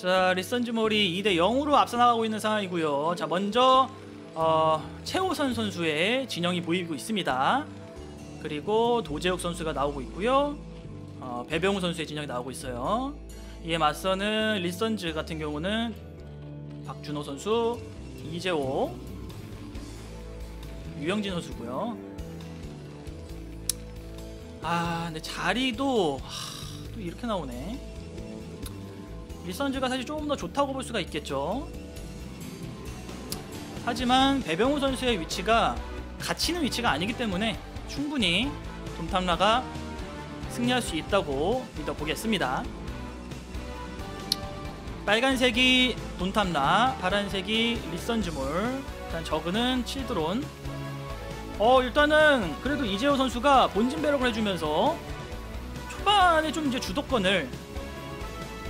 자 리선즈몰이 2대 0으로 앞서 나가고 있는 상황이고요. 자 먼저 어, 최호선 선수의 진영이 보이고 있습니다. 그리고 도재욱 선수가 나오고 있고요. 어, 배병우 선수의 진영이 나오고 있어요. 이에 맞서는 리선즈 같은 경우는 박준호 선수, 이재호, 유영진 선수고요. 아, 근데 자리도 하, 또 이렇게 나오네. 리선즈가 사실 조금 더 좋다고 볼 수가 있겠죠. 하지만 배병우 선수의 위치가 갇히는 위치가 아니기 때문에 충분히 돔탐라가 승리할 수 있다고 믿어보겠습니다. 빨간색이 돈탐라, 파란색이 리선즈몰, 일단 저그는 7드론. 어 일단은 그래도 이재호 선수가 본진 배럭을 해주면서 초반에 좀 이제 주도권을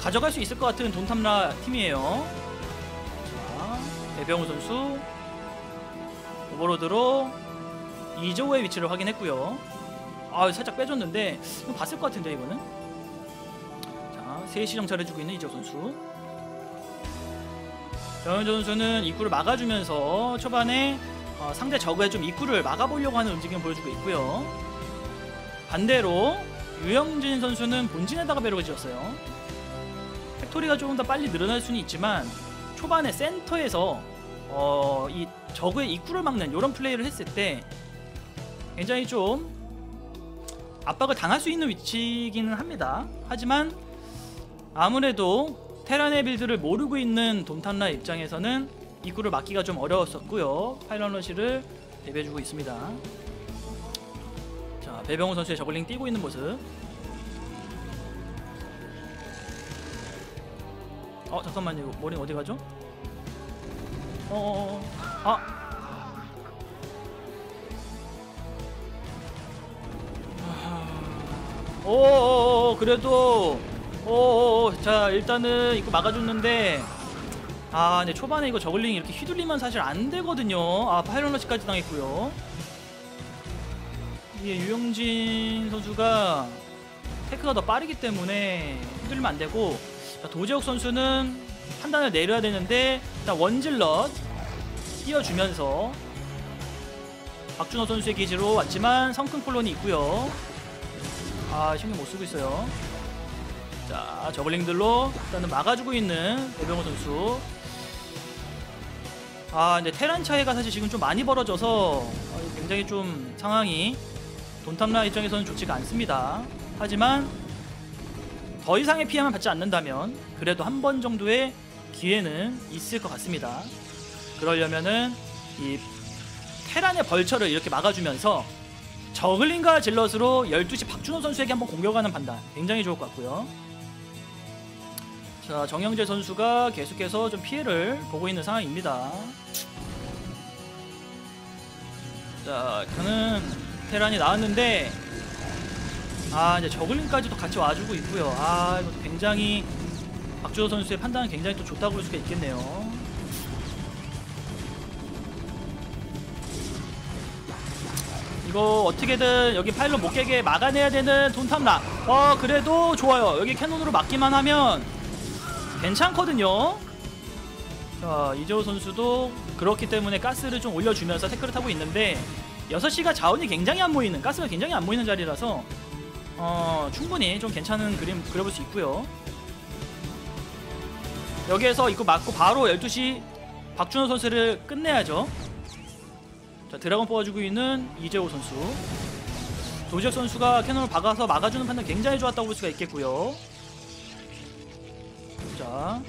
가져갈 수 있을 것 같은 돈탐라 팀이에요. 자, 배병우 선수 오버로드로 이재호의 위치를 확인했고요. 아 살짝 빼줬는데 봤을 것 같은데 이거는. 자, 3시 정찰해주고 있는 이재호 선수. 정현조 선수는 입구를 막아주면서 초반에 어, 상대 저그의 좀 입구를 막아보려고 하는 움직임을 보여주고 있고요. 반대로 유영진 선수는 본진에다가 barrack을 지었어요. factory가 조금 더 빨리 늘어날 수는 있지만 초반에 센터에서 어, 이 저그의 입구를 막는 이런 플레이를 했을 때 굉장히 좀 압박을 당할 수 있는 위치이기는 합니다. 하지만 아무래도 테란의 build를 모르고 있는 돈탐라 입장에서는 입구를 막기가 좀 어려웠었고요. pylon rush를 대비해주고 있습니다. 자, 배병호 선수의 저글링 뛰고 있는 모습. 어, 잠깐만요. 이거 머리 어디 가죠? 어, 어, 어. 아. 오오오 그래도 오자 일단은 이거 막아줬는데 아 근데 초반에 이거 저글링 이렇게 휘둘리면 사실 안 되거든요 아 파이런러시까지 당했고요 이게 유영진 선수가 테크가 더 빠르기 때문에 휘둘리면 안 되고 자, 도재욱 선수는 판단을 내려야 되는데 일단 원질럿 띄워주면서 박준호 선수의 기지로 왔지만 성큰 콜론이 있고요. 아 신경 못 쓰고 있어요. 자 저글링들로 일단은 막아주고 있는 배병호 선수. 아 근데 테란 차이가 사실 지금 좀 많이 벌어져서 어, 굉장히 좀 상황이 돈탐라 입장에서는 좋지가 않습니다. 하지만 더 이상의 피해만 받지 않는다면 그래도 한 번 정도의 기회는 있을 것 같습니다. 그러려면은 이 테란의 벌처를 이렇게 막아주면서 저글링과 질럿으로 12시 박준호 선수에게 한번 공격하는 판단 굉장히 좋을 것 같고요. 자 정영재 선수가 계속해서 좀 피해를 보고 있는 상황입니다. 자 저는 테란이 나왔는데 아 이제 저글링까지도 같이 와주고 있고요. 아 이거 굉장히 박주호 선수의 판단은 굉장히 또 좋다고 볼 수가 있겠네요. 이거 어떻게든 여기 파일럿 못 깨게 막아내야 되는 돈탐라. 어 그래도 좋아요. 여기 캐논으로 막기만 하면 괜찮거든요. 자 이재호 선수도 그렇기 때문에 가스를 좀 올려주면서 태클을 타고 있는데 6시가 자원이 굉장히 안 모이는 가스가 굉장히 안 모이는 자리라서 어 충분히 좀 괜찮은 그림 그려볼 수 있고요. 여기에서 이거 맞고 바로 12시 박준호 선수를 끝내야죠. 자 드래곤 뽑아주고 있는 이재호 선수. 도지혁 선수가 캐논을 박아서 막아주는 판단 굉장히 좋았다고 볼 수가 있겠고요. 자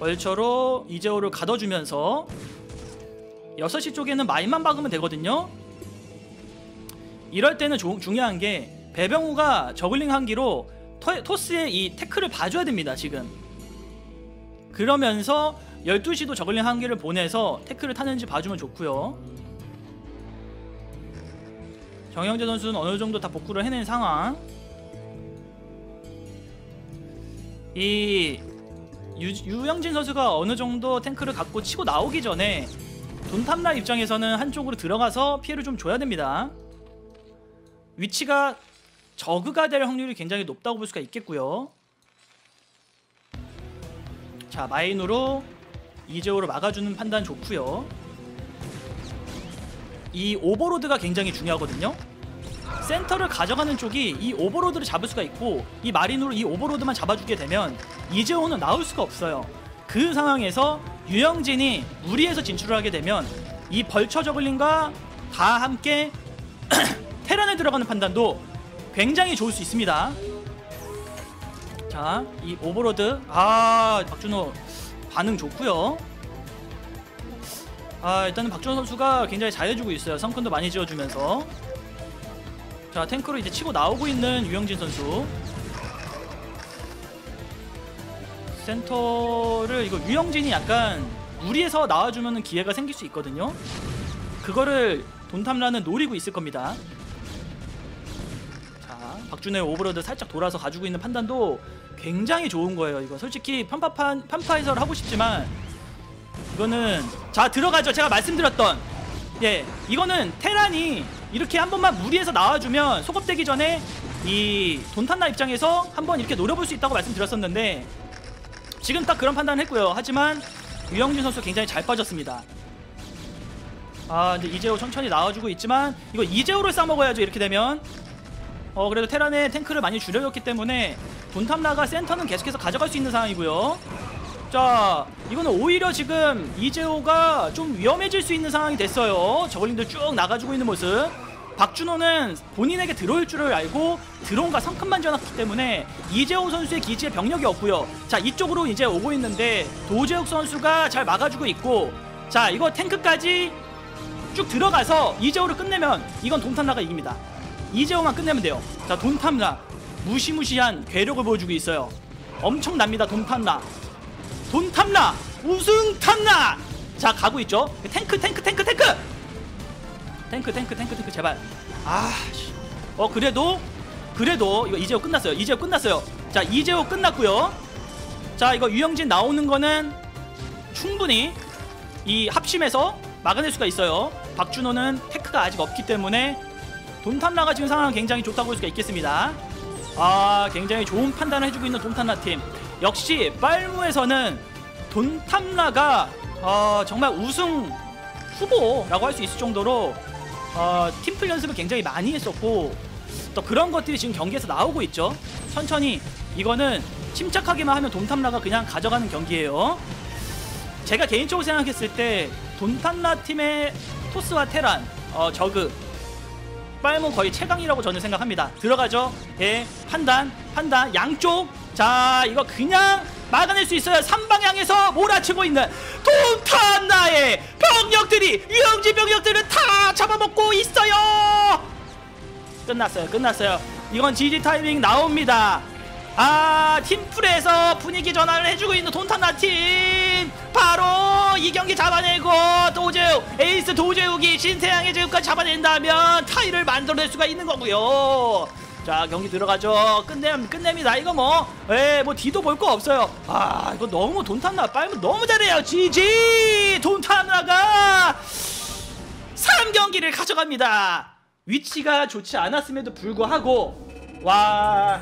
벌처로 이재호를 가둬주면서 6시 쪽에는 마인만 박으면 되거든요. 이럴 때는 조, 중요한 게 배병우가 저글링 한기로 토, 토스의 이 태클을 봐줘야 됩니다 지금 그러면서 12시도 저글링 한기를 보내서 태클을 타는지 봐주면 좋고요 정영재 선수는 어느 정도 다 복구를 해낸 상황. 이 유, 유영진 선수가 어느 정도 탱크를 갖고 치고 나오기 전에 돈탐라 입장에서는 한쪽으로 들어가서 피해를 좀 줘야 됩니다. 위치가 저그가 될 확률이 굉장히 높다고 볼 수가 있겠고요. 자 마인으로 이재호를 막아주는 판단 좋고요. 이 오버로드가 굉장히 중요하거든요. 센터를 가져가는 쪽이 이 오버로드를 잡을 수가 있고 이 마린으로 이 오버로드만 잡아주게 되면 이재호는 나올 수가 없어요. 그 상황에서 유영진이 무리해서 진출을 하게 되면 이 벌처 저글링과 다 함께 테란에 들어가는 판단도 굉장히 좋을 수 있습니다. 자, 이 오버로드 아 박준오 반응 좋고요. 아 일단은 박준오 선수가 굉장히 잘해주고 있어요. 성큰도 많이 지어주면서 자 탱크로 이제 치고 나오고 있는 유영진 선수 센터를 이거 유영진이 약간 무리해서 나와주면 기회가 생길 수 있거든요. 그거를 돈탐라는 노리고 있을 겁니다. 자, 박준오의 오버로드 살짝 돌아서 가지고 있는 판단도 굉장히 좋은 거예요. 이거 솔직히 편파판 편파 해설을 하고 싶지만 이거는 자 들어가죠. 제가 말씀드렸던 예 이거는 테란이 이렇게 한 번만 무리해서 나와주면 소급되기 전에 이 돈탐라 입장에서 한 번 이렇게 노려볼 수 있다고 말씀드렸었는데 지금 딱 그런 판단을 했고요. 하지만 유영진 선수 굉장히 잘 빠졌습니다. 아 근데 이재호 천천히 나와주고 있지만 이거 이재호를 싸먹어야죠 이렇게 되면 어 그래도 테란의 탱크를 많이 줄여줬기 때문에 돈탐라가 센터는 계속해서 가져갈 수 있는 상황이고요. 자 이거는 오히려 지금 이재호가 좀 위험해질 수 있는 상황이 됐어요. 저글링들 쭉 나가주고 있는 모습. 박준호는 본인에게 들어올 줄을 알고 드론과 성큼만 지어놨기 때문에 이재호 선수의 기지에 병력이 없고요. 자 이쪽으로 이제 오고 있는데 도재욱 선수가 잘 막아주고 있고 자 이거 탱크까지 쭉 들어가서 이재호를 끝내면 이건 돈탐라가 이깁니다. 이재호만 끝내면 돼요. 자 돈탐라 무시무시한 괴력을 보여주고 있어요. 엄청납니다 돈탐라. 돈탐라 우승 탐라. 자 가고 있죠. 탱크 탱크 탱크 탱크. 탱크 탱크 탱크 탱크 제발. 아, 씨. 어 그래도 그래도 이거 이재호 끝났어요. 이재호 끝났어요. 자 이재호 끝났고요. 자 이거 유영진 나오는 거는 충분히 이 합심에서 막아낼 수가 있어요. 박준호는 테크가 아직 없기 때문에 돈탐라가 지금 상황은 굉장히 좋다고 볼 수가 있겠습니다. 아, 굉장히 좋은 판단을 해주고 있는 돈탐라 팀. 역시 빨무에서는 돈탐라가 어, 정말 우승 후보라고 할 수 있을 정도로 어, 팀플 연습을 굉장히 많이 했었고 또 그런 것들이 지금 경기에서 나오고 있죠. 천천히 이거는 침착하게만 하면 돈탐라가 그냥 가져가는 경기예요. 제가 개인적으로 생각했을 때 돈탄라 팀의 토스와 테란, 어, 저그 빨무 거의 최강이라고 저는 생각합니다. 들어가죠. 예, 판단, 판단, 양쪽. 자, 이거 그냥 막아낼 수 있어요. 삼방향에서 몰아치고 있는 돈탄나의 병력들이 유영진 병력들을 다 잡아먹고 있어요. 끝났어요. 끝났어요. 이건 GG 타이밍 나옵니다. 아 팀플에서 분위기 전환을 해주고 있는 돈탄나 팀 바로 이 경기 잡아내고 도재욱 에이스 도재욱이 신태양의 제욱까지 잡아낸다면 타이를 만들어낼 수가 있는 거고요. 자 경기 들어가죠. 끝내 끝냅니다. 이거 뭐에뭐 뒤도 볼 거 없어요. 아 이거 너무 돈탄나. 빨면 너무 잘해요. GG 돈탄나가 3경기를 가져갑니다. 위치가 좋지 않았음에도 불구하고 와